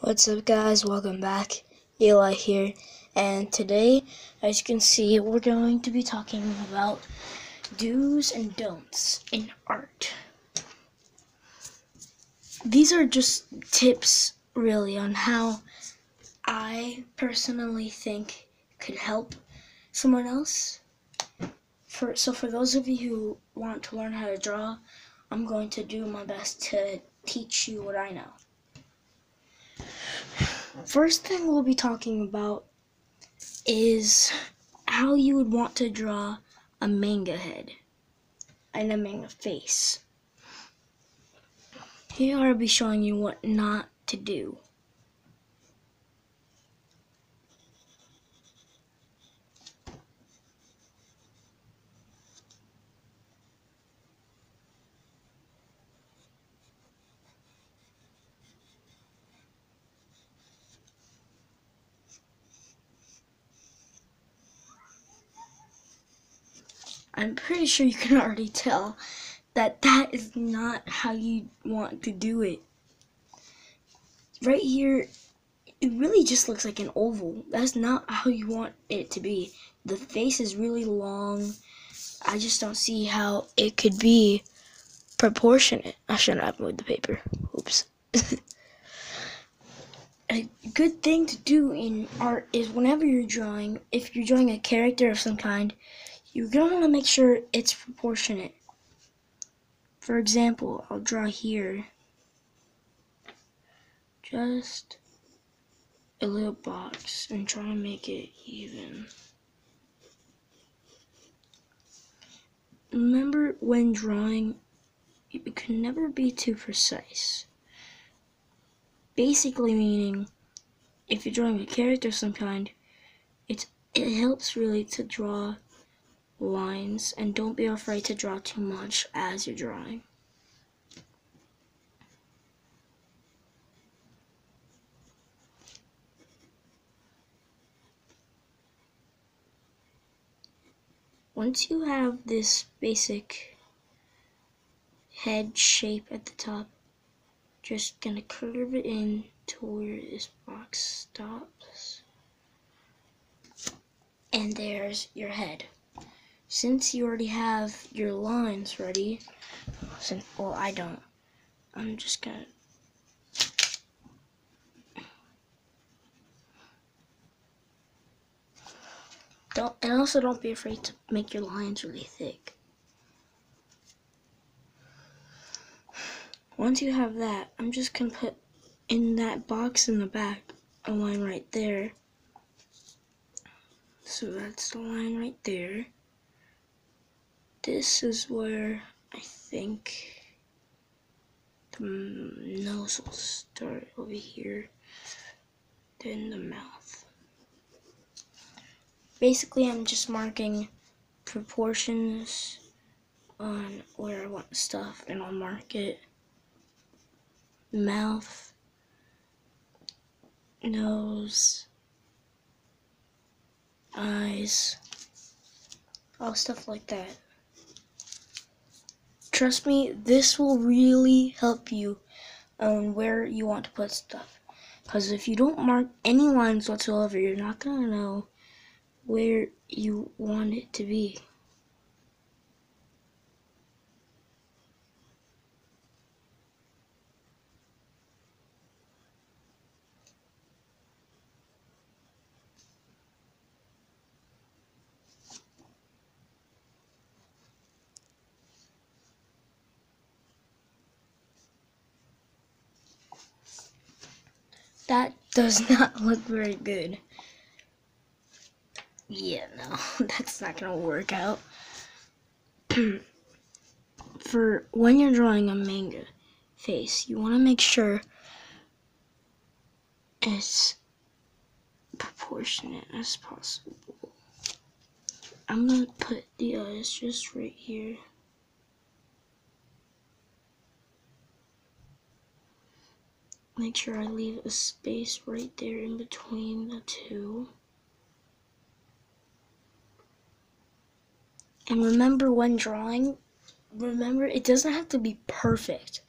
What's up guys, welcome back, Eli here, and today, as you can see, we're going to be talking about do's and don'ts in art. These are just tips, really, on how I personally think could help someone else. For So for those of you who want to learn how to draw, I'm going to do my best to teach you what I know. First thing we'll be talking about is how you would want to draw a manga head and a manga face. Here I'll be showing you what not to do. I'm pretty sure you can already tell that that is not how you want to do it. Right here, it really just looks like an oval. That's not how you want it to be. The face is really long. I just don't see how it could be proportionate. I shouldn't have moved the paper. Oops. a good thing to do in art is whenever you're drawing, if you're drawing a character of some kind, you're going to want to make sure it's proportionate. For example, I'll draw here just a little box and try to make it even. Remember when drawing, it can never be too precise. Basically meaning, if you're drawing a character of some kind, it's, it helps really to draw lines and don't be afraid to draw too much as you're drawing. Once you have this basic head shape at the top, just gonna curve it in to where this box stops. And there's your head since you already have your lines ready, since, well, I don't, I'm just gonna Don't, and also don't be afraid to make your lines really thick. Once you have that, I'm just gonna put in that box in the back a line right there. So that's the line right there this is where I think the nose will start over here, then the mouth. Basically, I'm just marking proportions on where I want stuff, and I'll mark it mouth, nose, eyes, all stuff like that. Trust me, this will really help you on where you want to put stuff. Because if you don't mark any lines whatsoever, you're not going to know where you want it to be. That does not look very good. Yeah, no, that's not gonna work out. For when you're drawing a manga face, you want to make sure it's proportionate as possible. I'm gonna put the eyes just right here. Make sure I leave a space right there in between the two. And remember when drawing, remember it doesn't have to be perfect.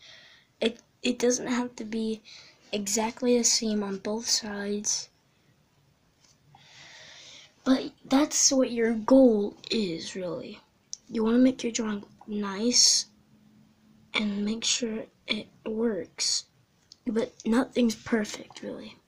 It it doesn't have to be exactly the same on both sides. But that's what your goal is, really. You want to make your drawing nice and make sure it works. But nothing's perfect, really.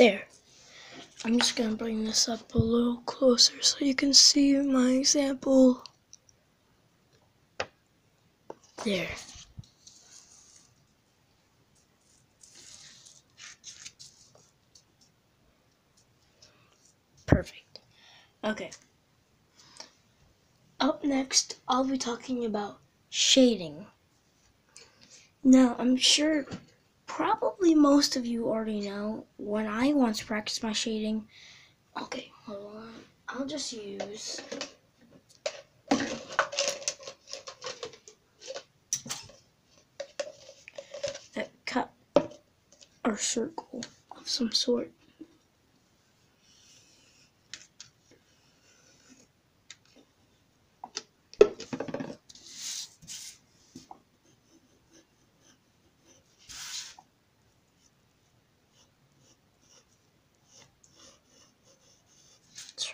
There. I'm just gonna bring this up a little closer so you can see my example. There. Perfect. Okay. Up next, I'll be talking about shading. Now, I'm sure probably most of you already know when I want to practice my shading. Okay, hold on. I'll just use a cut or circle of some sort.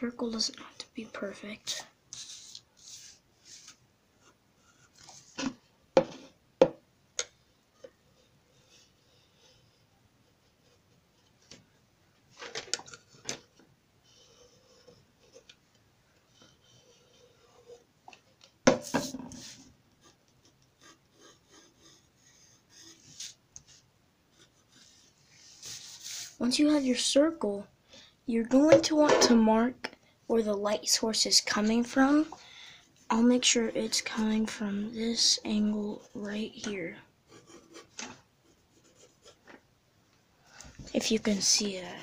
Circle doesn't have to be perfect. Once you have your circle, you're going to want to mark where the light source is coming from. I'll make sure it's coming from this angle right here. If you can see that.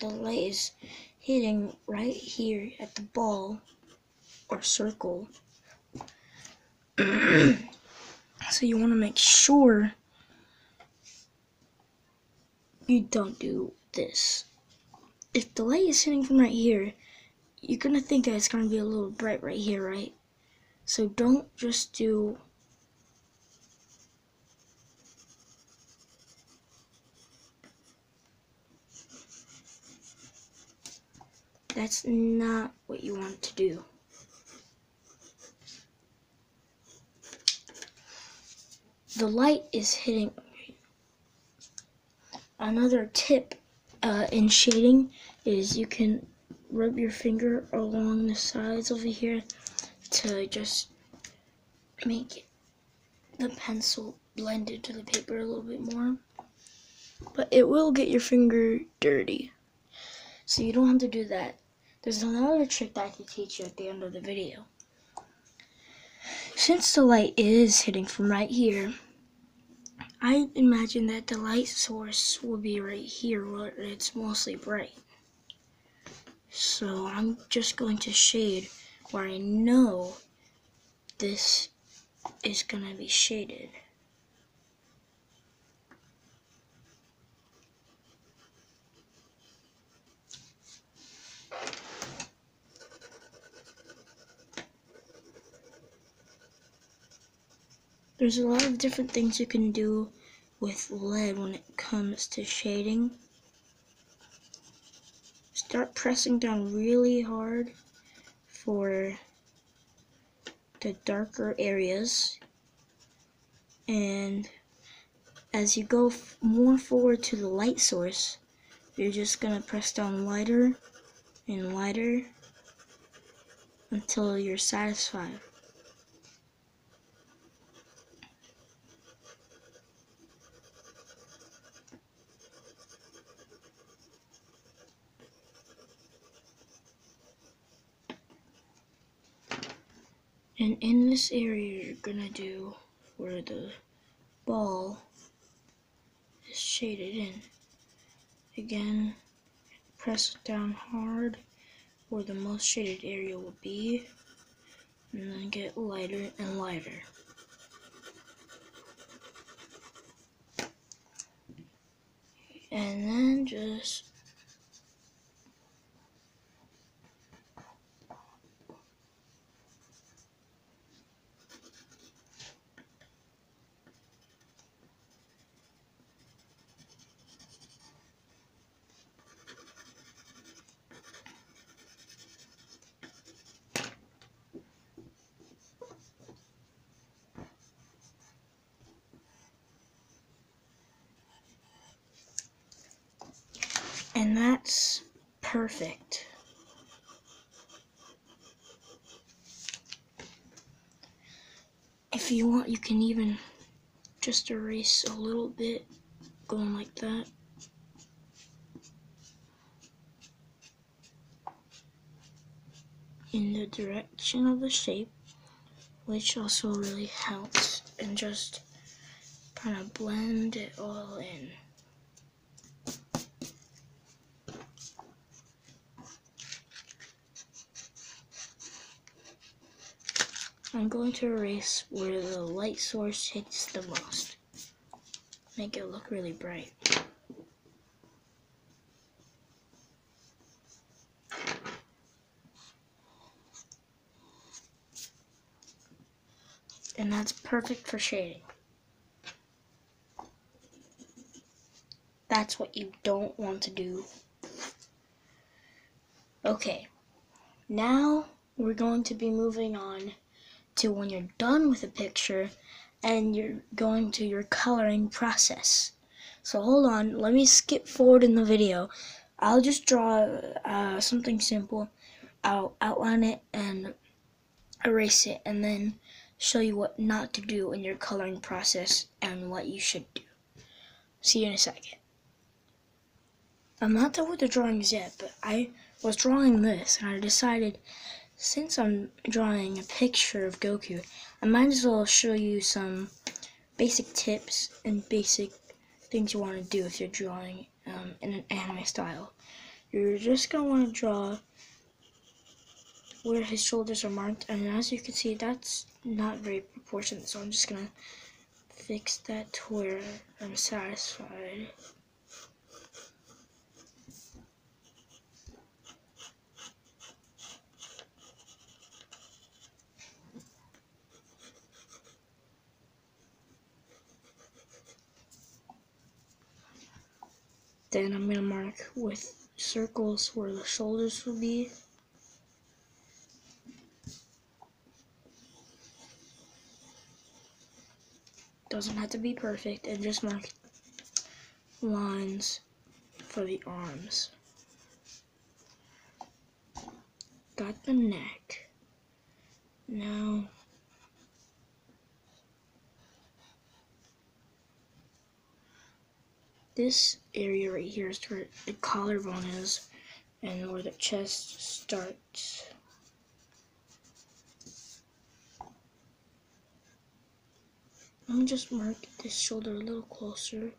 The light is hitting right here at the ball or circle. so you want to make sure you don't do this if the light is hitting from right here, you're gonna think that it's gonna be a little bright right here, right? So don't just do That's not what you want to do. The light is hitting. Another tip uh, in shading is you can rub your finger along the sides over here to just make the pencil blend into the paper a little bit more. But it will get your finger dirty. So you don't have to do that. There's another trick that I can teach you at the end of the video. Since the light is hitting from right here, I imagine that the light source will be right here where it's mostly bright. So I'm just going to shade where I know this is going to be shaded. There's a lot of different things you can do with lead when it comes to shading. Start pressing down really hard for the darker areas and as you go more forward to the light source you're just gonna press down lighter and lighter until you're satisfied. And in this area, you're gonna do where the ball is shaded in. Again, press down hard where the most shaded area will be, and then get lighter and lighter. And then just that's perfect. If you want, you can even just erase a little bit, going like that. In the direction of the shape, which also really helps, and just kind of blend it all in. I'm going to erase where the light source hits the most. Make it look really bright. And that's perfect for shading. That's what you don't want to do. Okay, now we're going to be moving on to when you're done with a picture and you're going to your coloring process. So hold on, let me skip forward in the video. I'll just draw uh, something simple. I'll outline it and erase it and then show you what not to do in your coloring process and what you should do. See you in a second. I'm not done with the drawings yet, but I was drawing this and I decided since I'm drawing a picture of Goku, I might as well show you some basic tips and basic things you want to do if you're drawing um, in an anime style. You're just going to want to draw where his shoulders are marked, and as you can see, that's not very proportionate, so I'm just going to fix that to where I'm satisfied. Then I'm going to mark with circles where the shoulders will be. Doesn't have to be perfect, and just mark lines for the arms. Got the neck. Now this area right here is where the collarbone is and where the chest starts. I'm just mark this shoulder a little closer.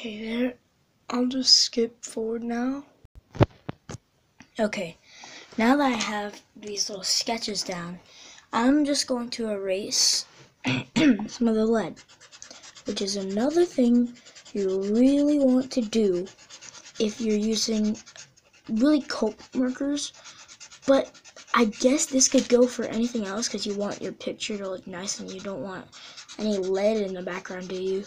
Okay, there. I'll just skip forward now. Okay, now that I have these little sketches down, I'm just going to erase some of the lead, which is another thing you really want to do if you're using really Copic markers, but I guess this could go for anything else because you want your picture to look nice and you don't want any lead in the background, do you?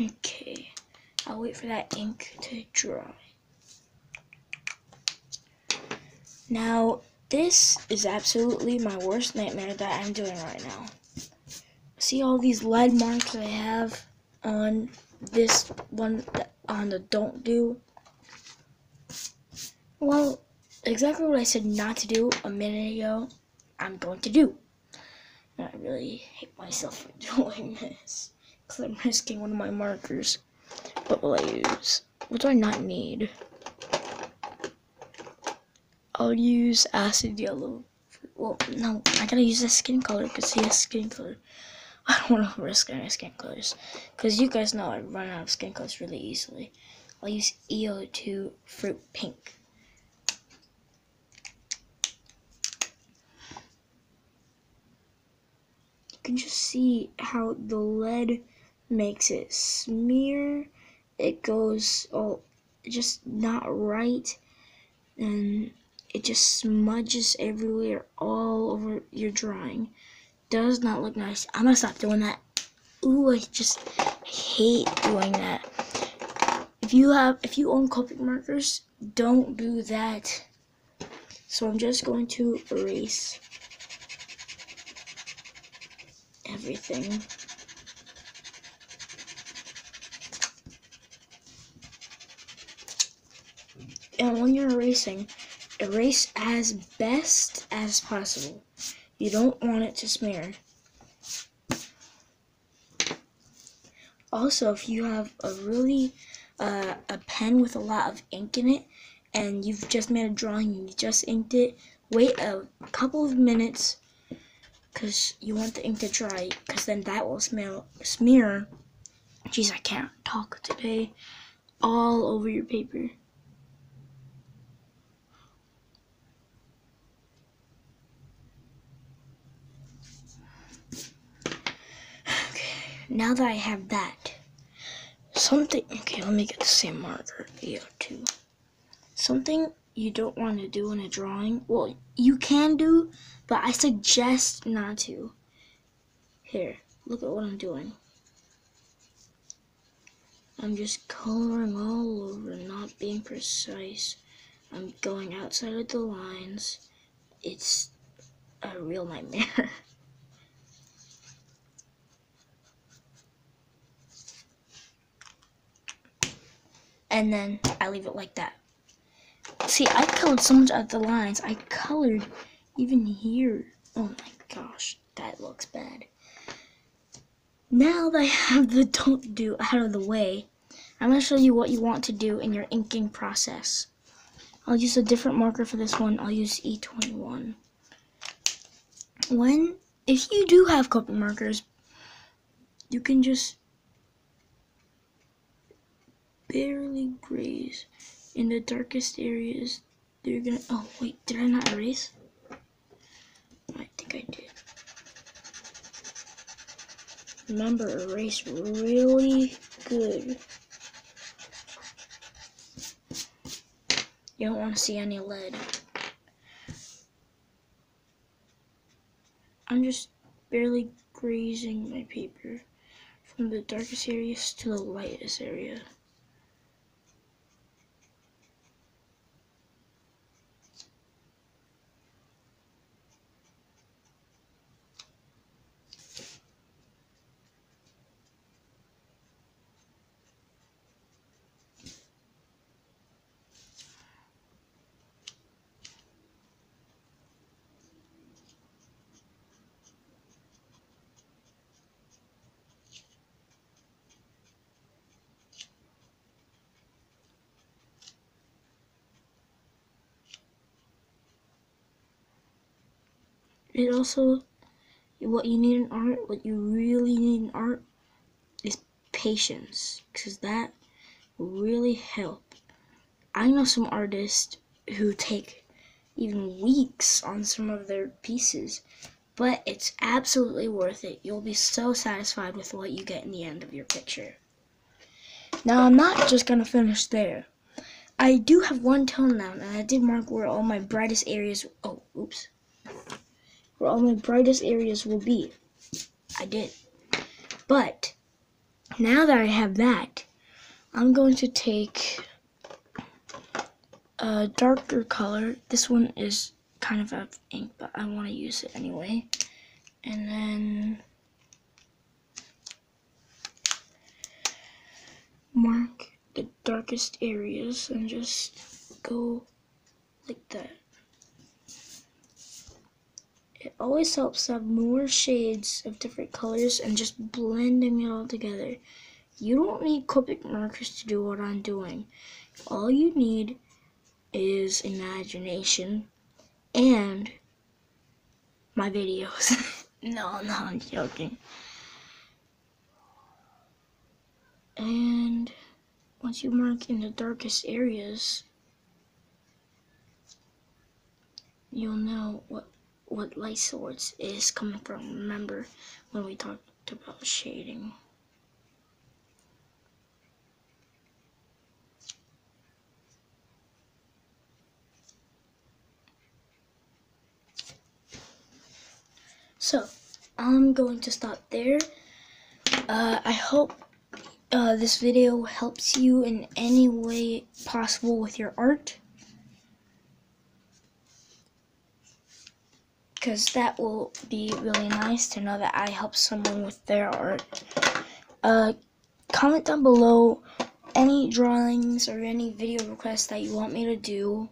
Okay, I'll wait for that ink to dry. Now, this is absolutely my worst nightmare that I'm doing right now. See all these lead marks I have on this one on the don't do? Well, exactly what I said not to do a minute ago, I'm going to do. And I really hate myself for doing this. Because I'm risking one of my markers. What will I use? What do I not need? I'll use acid yellow. Well, no, I gotta use the skin color because he has skin color. I don't want to risk any skin colors because you guys know I run out of skin colors really easily. I'll use EO2 Fruit Pink. You can just see how the lead makes it smear. It goes all just not right and it just smudges everywhere all over your drawing. Does not look nice. I'm gonna stop doing that. Ooh, I just hate doing that. If you have, if you own Copic markers, don't do that. So I'm just going to erase everything. And when you're erasing, erase as best as possible. You don't want it to smear. Also, if you have a really uh, a pen with a lot of ink in it, and you've just made a drawing and you just inked it, wait a couple of minutes because you want the ink to dry because then that will smell, smear, jeez I can't talk today, all over your paper. Now that I have that, something, okay, let me get the same marker, EO2. Something you don't want to do in a drawing, well, you can do, but I suggest not to. Here, look at what I'm doing. I'm just coloring all over, not being precise. I'm going outside of the lines. It's a real nightmare. and then I leave it like that. See, I colored so much of the lines. I colored even here. Oh my gosh, that looks bad. Now that I have the don't do out of the way, I'm going to show you what you want to do in your inking process. I'll use a different marker for this one. I'll use E21. When, if you do have Copic markers, you can just barely graze in the darkest areas. They're gonna, oh wait, did I not erase? I think I did. Remember, erase really good. You don't want to see any lead. I'm just barely grazing my paper from the darkest areas to the lightest area. It also what you need in art what you really need in art is patience because that will really help i know some artists who take even weeks on some of their pieces but it's absolutely worth it. You'll be so satisfied with what you get in the end of your picture. Now, I'm not just going to finish there. I do have one tone now, and I did mark where all my brightest areas, oh, oops, where all my brightest areas will be. I did. But, now that I have that, I'm going to take a darker color. This one is kind of of ink, but I want to use it anyway. And then mark the darkest areas and just go like that. It always helps to have more shades of different colors and just blending it all together. You don't need Copic markers to do what I'm doing. All you need is imagination and my videos. no, no, I'm joking. And once you mark in the darkest areas, you'll know what what light source is coming from. Remember when we talked about shading. So, I'm going to stop there. Uh, I hope uh, this video helps you in any way possible with your art. Because that will be really nice to know that I help someone with their art. Uh, comment down below any drawings or any video requests that you want me to do.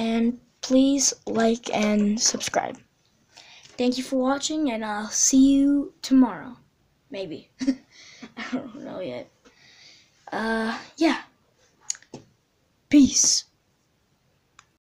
and please like and subscribe. Thank you for watching, and I'll see you tomorrow. Maybe. I don't know yet. Uh, yeah. Peace.